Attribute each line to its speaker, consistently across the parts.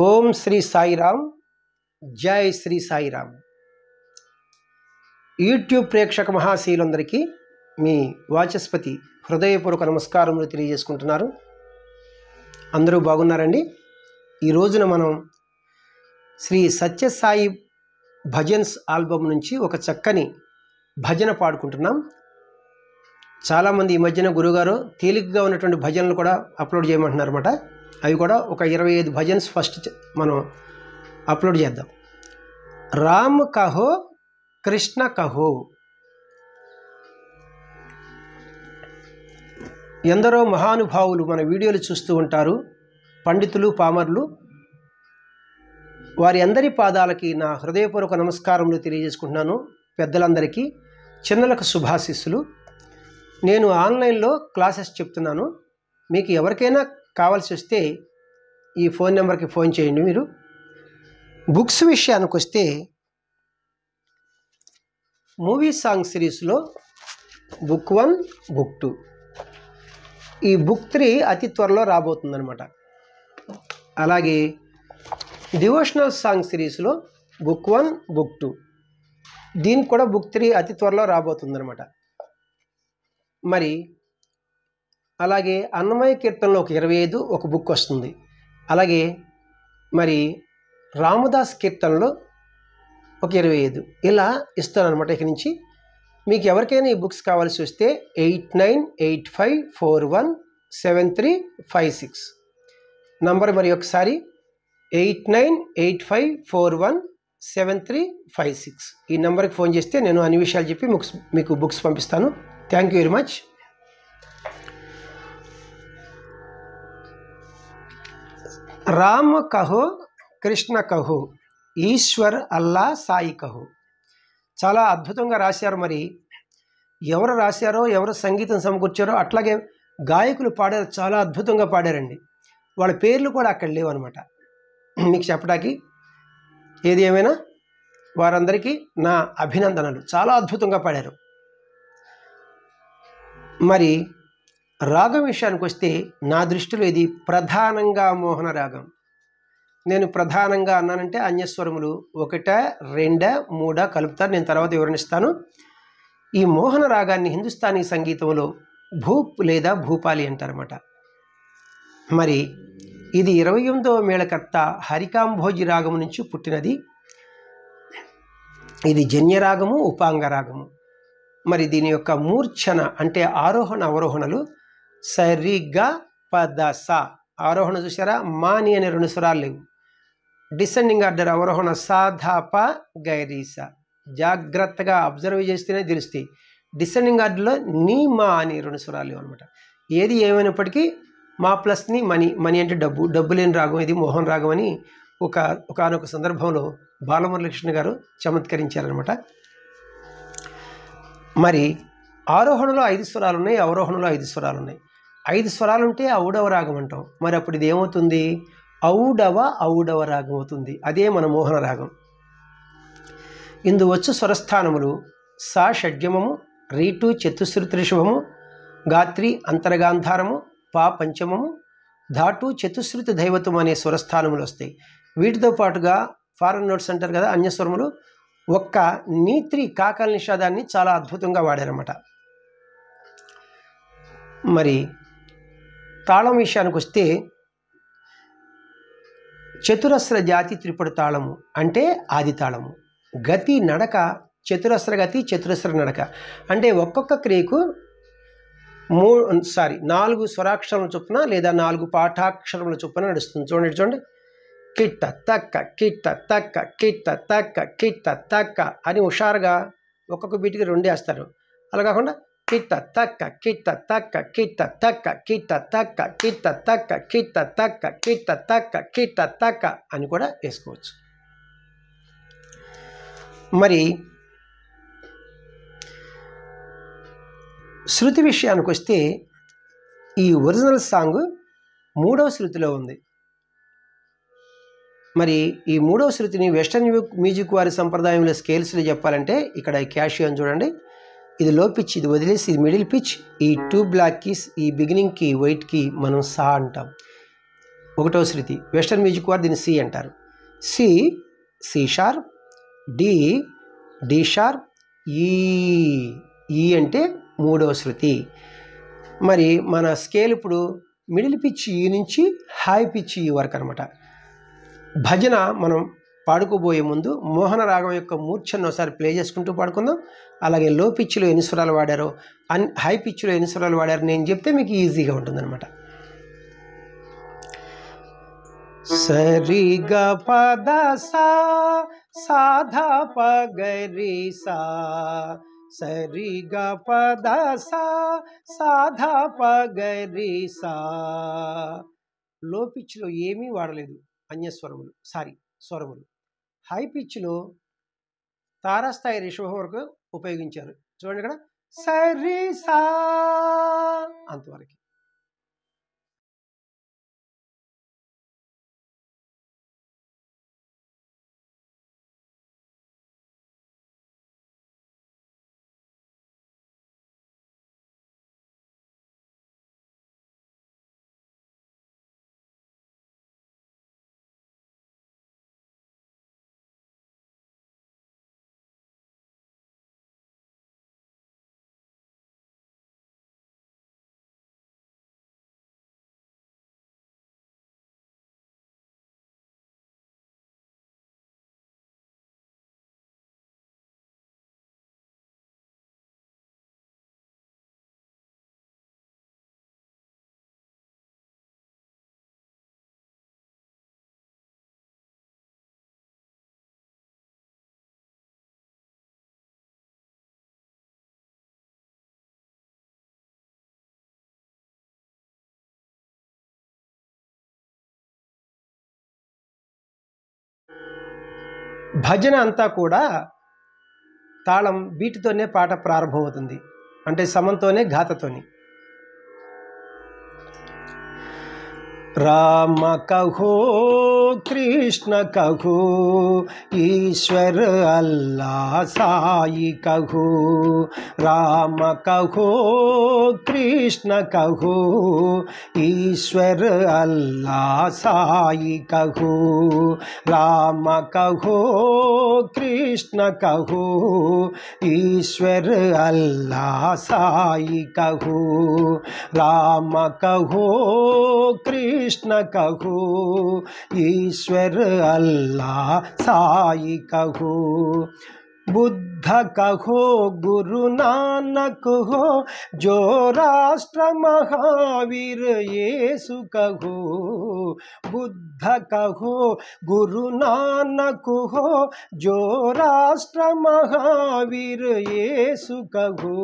Speaker 1: ఓం శ్రీ సాయిరామ్ జై శ్రీ సాయిరామ్. యూట్యూబ్ ప్రేక్షక మహాశీలందరికీ మీ వాచస్పతి హృదయపూర్వక నమస్కారములు తెలియజేసుకుంటున్నారు. అందరూ బాగున్నారండి? ఈ రోజున మనం శ్రీ సత్యసాయి భజన్స్ ఆల్బమ్ నుంచి ఒక చక్కని భజన పాడుకుంటున్నాం. చాలామంది ఈ మధ్యన గురుగారు తేలికగా ఉన్నటువంటి భజనలు కూడా అప్లోడ్ చేయమంటున్నారు అనమాట అవి కూడా ఒక ఇరవై ఐదు భజన్స్ ఫస్ట్ మనం అప్లోడ్ చేద్దాం. రామ్ కహో కృష్ణ కహో. ఎందరో మహానుభావులు మన వీడియోలు చూస్తూ ఉంటారు. పండితులు పామర్లు. వారి అందరి పాదాలకి నా హృదయపూర్వక నమస్కారములు తెలియజేసుకుంటున్నాను. పెద్దలందరికీ చిన్నలకు శుభాశిస్సులు. నేను ఆన్లైన్లో క్లాసెస్ చెప్తున్నాను. మీకు ఎవరికైనా కావాల్సి వస్తే ఈ ఫోన్ నెంబర్కి ఫోన్ చేయండి మీరు. బుక్స్ విషయానికి వస్తే మూవీ సాంగ్ సిరీస్లో బుక్ వన్ బుక్ టూ. ఈ బుక్ త్రీ అతి త్వరలో రాబోతుందనమాట అలాగే డివోషనల్ సాంగ్ సిరీస్లో బుక్ వన్ బుక్ టూ. దీనికి కూడా బుక్ త్రీ అతి త్వరలో రాబోతుందనమాట మరి అలాగే అన్నమయ కీర్తనలో ఒక ఇరవై ఐదు ఒక బుక్ వస్తుంది. అలాగే మరి రామదాస్ కీర్తనలో ఒక ఇరవై ఐదు ఇలా ఇస్తానమాట ఇక నుంచి. మీకు ఎవరికైనా ఈ బుక్స్ కావాల్సి వస్తే eight nine eight five four one seven three five six. Number మరి ఒకసారి eight nine eight five four one seven three five six. ఈ నెంబర్కి ఫోన్ చేస్తే నేను అన్ని విషయాలు చెప్పి బుక్స్ మీకు బుక్స్ పంపిస్తాను. Thank you very much. Rama Kaho Krishna కహో ఈశ్వర్ అల్లా సాయి కహో. చాలా అద్భుతంగా రాశారు మరి. ఎవరు రాశారో ఎవరు సంగీతం సమకూర్చారో అట్లాగే గాయకులు పాడారు చాలా అద్భుతంగా పాడారండి. వాళ్ళ పేర్లు కూడా అక్కడ లేవు అనమాట మీకు చెప్పడానికి ఏది ఏమైనా? వారందరికీ నా అభినందనలు. చాలా అద్భుతంగా పాడారు. మరి రాగం విషయానికి వస్తే నా దృష్టిలో ఇది ప్రధానంగా మోహన రాగం. నేను ప్రధానంగా అన్నానంటే అన్యస్వరములు ఒకట రెండ మూడ కలుపుతాను నేను తర్వాత వివరణిస్తాను. ఈ మోహన రాగాన్ని హిందుస్థానీ సంగీతంలో భూప్ లేదా భూపాలి అంటారన్నమాట. మరి ఇది ఇరవై ఎనిమిదవ మేళకర్త హరికాంభోజి రాగము నుంచి పుట్టినది. ఇది జన్యరాగము ఉపాంగ రాగము. మరి దీని యొక్క మూర్ఛన అంటే ఆరోహణ అవరోహణలు సరిగా పదస. ఆరోహణ చూసారా మాని అనే రెండు స్వరాలు లేవు. డిసెండింగ్ ఆర్డర్ అవరోహణ సాధాప గైరీస. జాగ్రత్తగా అబ్జర్వ్ చేస్తేనే తెలుస్తాయి. డిసెండింగ్ ఆర్డర్లో నీ మా అని రెండు స్వరాలు లేవు అనమాట ఏది ఏమైనప్పటికీ మా ప్లస్ని మనీ మనీ అంటే డబ్బు డబ్బు లేని రాగం ఇది మోహన్ రాగం అని ఒక ఒకనొక సందర్భంలో బాలమురళకృష్ణ గారు చమత్కరించారనమాట మరి ఆరోహణలో ఐదు స్వరాలు ఉన్నాయి అవరోహణలో ఐదు స్వరాలు ఉన్నాయి. ఐదు స్వరాలు ఉంటే ఔడవ రాగం అంటాం. మరి అప్పుడు ఇది ఏమవుతుంది? ఔడవ ఔడవ రాగం అవుతుంది. అదే మన మోహన రాగం. ఇందు వచ్చు స్వరస్థానములు. సా షడ్యమము రీటు చతుశ్రుతి గాత్రి అంతరగాంధారము పా పంచమము ధాటు చతుశ్రుతి దైవతం అనే స్వరస్థానములు వస్తాయి. వీటితో పాటుగా ఫారెన్ నోట్స్ అంటారు కదా అన్యస్వరములు ఒక్క నీత్రి కాకల నిషాదాన్ని చాలా అద్భుతంగా వాడారన్నమాట. మరి తాళం విషయానికి వస్తే చతురస్ర జాతి త్రిపుడు తాళము అంటే ఆది తాళము. గతి నడక చతురస్ర గతి చతురస్ర నడక. అంటే ఒక్కొక్క క్రియకు మూ సారీ నాలుగు స్వరాక్షరముల చొప్పున లేదా నాలుగు పాఠాక్షరముల చొప్పున నడుస్తుంది. చూడండి చూడండి. కిట్ట తక్క కిట్ట తక్క కిట్ట తక్క కిట్ట తక్క అని హుషారుగా ఒక్కొక్క బీటికి రెండేస్తారు అలా కాకుండా kita taka, kita taka, kita taka, kita taka, kita taka, kita taka, kita taka, kita taka అని కూడా వేసుకోవచ్చు మరి శృతి విషయానికి వస్తే ఈ ఒరిజినల్ సాంగ్ మూడవ శృతిలో ఉంది. మరి ఈ మూడవ శృతిని వెస్టర్న్ మ్యూజిక్ వారి సంప్రదాయంలో స్కేల్స్లో చెప్పాలంటే ఇక్కడ క్యాషియో అని చూడండి. ఇది లో పిచ్ ఇది వదిలేసి ఇది మిడిల్ పిచ్ ఈ టూ బ్లాక్ కీస్ ఈ బిగినింగ్కి వైట్కి మనం సా అంటాం. ఒకటో శృతి వెస్టర్న్ మ్యూజిక్ వారు దీన్ని సి అంటారు. C C sharp D D sharp E E అంటే మూడో శృతి. మరి మన స్కేల్ ఇప్పుడు మిడిల్ పిచ్ ఈ నుంచి హై పిచ్ ఈ వరకు అనమాట భజన మనం పాడుకోబోయే ముందు మోహన రాగం యొక్క మూర్ఛను ఒకసారి ప్లే చేసుకుంటూ పాడుకుందాం. అలాగే లో పిచ్లో ఎన్ని స్వరాలు వాడారో అన్ హై పిచ్లో ఎన్ని స్వరాలు వాడారో నేను చెప్తే మీకు ఈజీగా ఉంటుందన్నమాట. సరి పద సా సాధా పగరి సా సరి పద సా సాధా పగరి సా లో పిచ్లో ఏమీ వాడలేదు అన్యస్వరములు సారీ స్వరములు. హై పిచ్లో తారాస్థాయి రిషభం వరకు ఉపయోగించారు. చూడండి ఇక్కడ. సరి సా అంతవరకు. భజన అంతా కూడా తాళం వీటితోనే పాట ప్రారంభమవుతుంది. అంటే సమంతోనే ఘాతతోని. రామ కహో कृष्ण कहो ईश्वर अल्लाह साई कहो राम कहो कृष्ण कहो ईश्वर अल्लाह साई कहो राम कहो कृष्ण कहो ईश्वर अल्लाह साई कहो राम कहो कृष्ण कहो ईश्वर अल्लाह साई कहो बुद्ध कहो, गुरु नानक हो, जो राष्ट्र महावीर येसु कहो। बुद्ध कहो, गुरु नानक हो, जो राष्ट्र महावीर येसु कहो।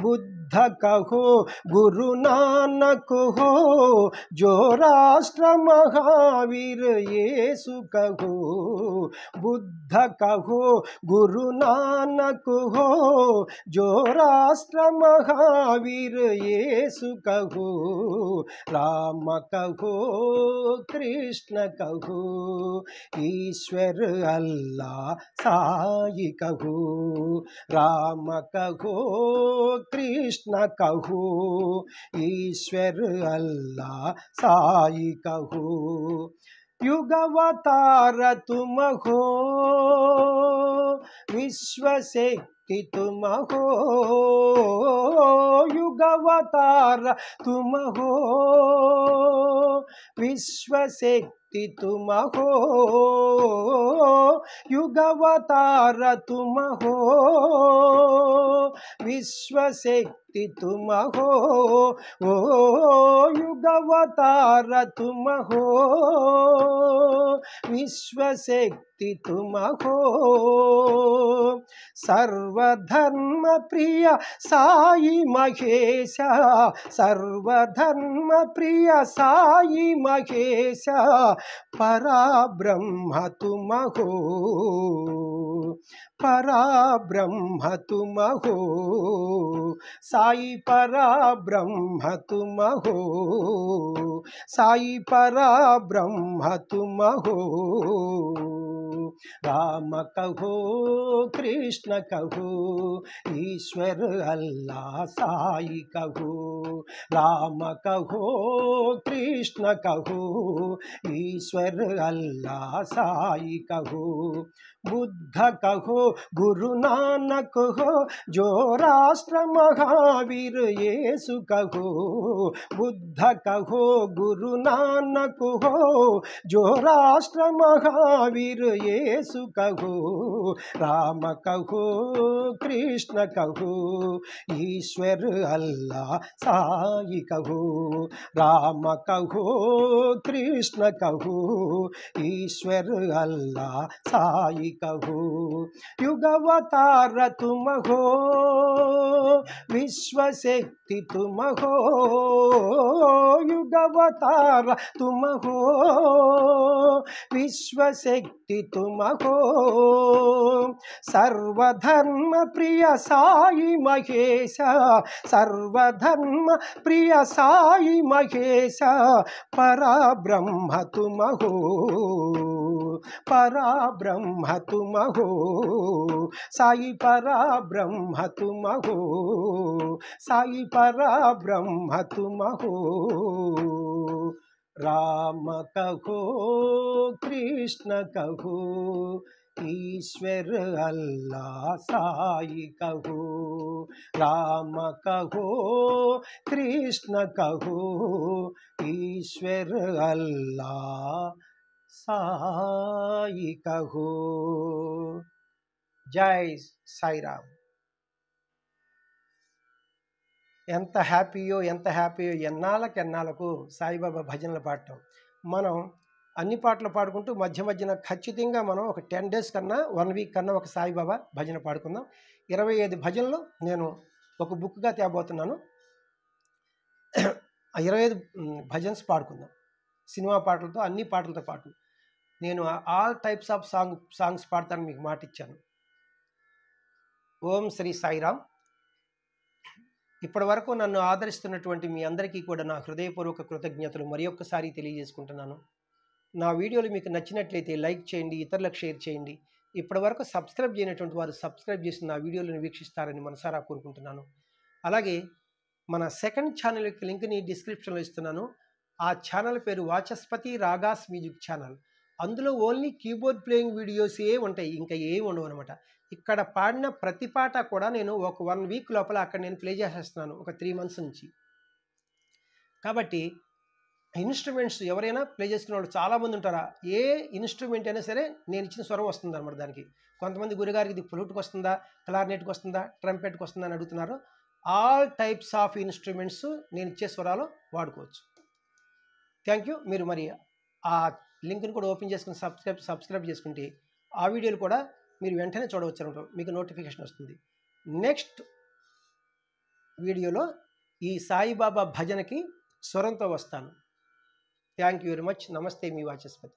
Speaker 1: बुद्ध कहो, गुरु नानक हो, जो राष्ट्र महावीर येसु कहो। बुद्ध कहो गुरु नानक हो, जो राष्ट्र महावीर येसु कहो, राम कहो, कृष्ण कहो, ईश्वर अल्लाह साई कहो, राम कहो, कृष्ण कहो, ईश्वर अल्लाह साई कहो। युगवतार तुम हो विश्वशक्ति तुम हो युगवतार तुम हो विश्वशक्ति तुम हो युगवतार तुम हो विश्वशक्ति तुम हो ओ युगवतार तुम हो विश्वशक्ति तुम हो सर्वधर्म प्रिय साई महेश सर्वधर्म प्रिय साई महेश परा ब्रह्म तुम हो परा ब्रह्म तुम हो साई परा ब्रह्म तुम हो साई परा ब्रह्म तुम हो राम कहो, कृष्ण कहो, ईश्वर अल्लाह साई कहो। राम कहो, कृष्ण कहो, ईश्वर अल्लाह साई कहो। बुद्ध कहो, गुरु नानक हो, जो राष्ट्र महावीर येसु कहो। बुद्ध कहो, गुरु नानक हो, जो राष्ट्र महावीर येसु कहो। राम कहो, कृष्ण कहो, ईश्वर अल्लाह साई कहो। राम कहो, कृष्ण कहो, ईश्वर अल्लाह साई कहो। ಯುಗವತಾರ ತುಮಹೋ ವಿಶ್ವಶಕ್ತಿ ತುಮಹೋ ಯುಗವತಾರ ತುಮಹೋ ವಿಶ್ವಶಕ್ತಿ ತುಮಹೋ ಸರ್ವಧರ್ಮ ಪ್ರಿಯ ಸಾಯಿ ಮಹೇಶ ಸರ್ವಧರ್ಮ ಪ್ರಿಯ ಸಾಯಿ ಮಹೇಶ ಪರಾಬ್ರಹ್ಮ ತುಮಹೋ ಪರಾಬ್ರಹ್ಮ ತುಮಹೋ साई महेश परा ब्रह्म तुम हो परा ब्रह्म तुम हो साई परा ब्रह्म तुम हो साई परा ब्रह्म तुम हो राम कहो कृष्ण कहो ईश्वर अल्लाह साई कहो राम कहो कृष्ण कहो ईश्वर अल्लाह సాయి కహో. జై సాయిరామ్. ఎంత హ్యాపీయో ఎంత హ్యాపీయో ఎన్నాళ్ళకి ఎన్నాళ్ళకు సాయిబాబా భజనలు పాడటం. మనం అన్ని పాటలు పాడుకుంటూ మధ్య మధ్యన ఖచ్చితంగా మనం ఒక టెన్ డేస్ కన్నా వన్ వీక్ కన్నా ఒక సాయిబాబా భజన పాడుకుందాం. ఇరవై ఐదు భజనలు నేను ఒక బుక్గా తేబోతున్నాను. ఇరవై ఐదు భజన్స్ పాడుకుందాం. సినిమా పాటలతో అన్ని పాటలతో పాటు. నేను all types of song songs పాడతాను మీకు మాట ఇచ్చాను ఓం శ్రీ సాయిరామ్. ఇప్పటి వరకు నన్ను ఆదరిస్తున్నటువంటి మీ అందరికీ కూడా నా హృదయపూర్వక కృతజ్ఞతలు మరి ఒక్కసారి తెలియజేసుకుంటున్నాను. నా వీడియోలు మీకు నచ్చినట్లయితే లైక్ చేయండి ఇతరులకు షేర్ చేయండి. ఇప్పటి వరకు సబ్స్క్రైబ్ చేయనటువంటి వారు సబ్స్క్రైబ్ చేసి నా వీడియోలను వీక్షిస్తారని మనసారా కోరుకుంటున్నాను. అలాగే మన సెకండ్ ఛానల్ యొక్క లింక్ని డిస్క్రిప్షన్లో ఇస్తున్నాను. ఆ ఛానల్ పేరు వాచస్పతి రాగాస్ మ్యూజిక్ ఛానల్. అందులో ఓన్లీ కీబోర్డ్ ప్లేయింగ్ వీడియోస్ ఏ ఉంటాయి. ఇంకా ఏం ఉండవు అనమాట ఇక్కడ పాడిన ప్రతి పాట కూడా నేను ఒక వన్ వీక్ లోపల అక్కడ నేను ప్లే చేసేస్తున్నాను. ఒక త్రీ మంత్స్ నుంచి. కాబట్టి ఇన్స్ట్రుమెంట్స్ ఎవరైనా ప్లే చేసుకునే వాళ్ళు చాలామంది ఉంటారా? ఏ ఇన్స్ట్రుమెంట్ అయినా సరే నేను ఇచ్చిన స్వరం వస్తుంది అనమాట దానికి. కొంతమంది గురుగారికి ఇది ఫ్లూట్కి వస్తుందా? క్లారినెట్కి వస్తుందా? ట్రంపెట్కి వస్తుందా అని అడుగుతున్నారు. ఆల్ టైప్స్ ఆఫ్ ఇన్స్ట్రుమెంట్స్ నేను ఇచ్చే స్వరాలు వాడుకోవచ్చు. Thank you. మీరు మరి ఆ లింక్ని కూడా ఓపెన్ చేసుకుని సబ్స్క్రైబ్ సబ్స్క్రైబ్ చేసుకుంటే ఆ వీడియోలు కూడా మీరు వెంటనే చూడవచ్చు అనమాట మీకు నోటిఫికేషన్ వస్తుంది. నెక్స్ట్ వీడియోలో ఈ సాయిబాబా భజనకి స్వరంతో వస్తాను. థ్యాంక్ యూ వెరీ మచ్ నమస్తే మీ వాచస్పతి.